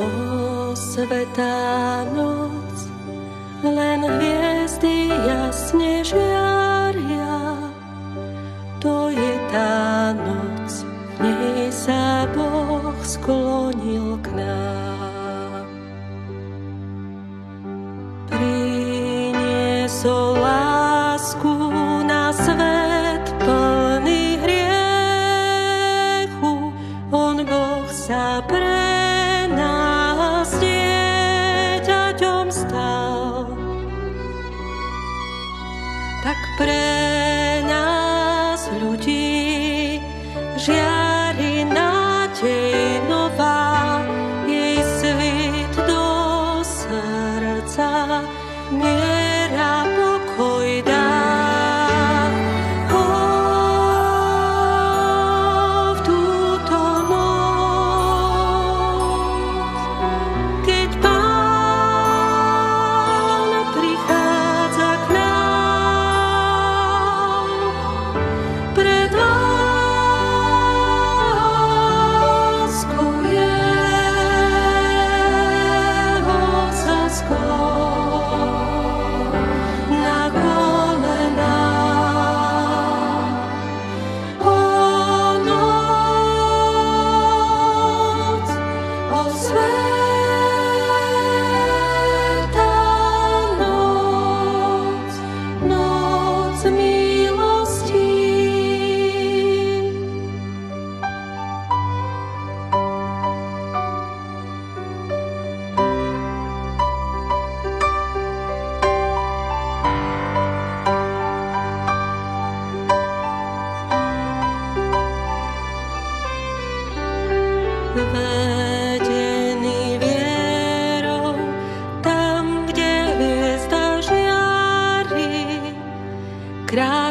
O svetá noc, len hviezdy jasne žiaria, to je tá noc, v nej sa Boh sklonil k nám. Priniesol lásku 啊。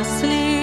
asleep.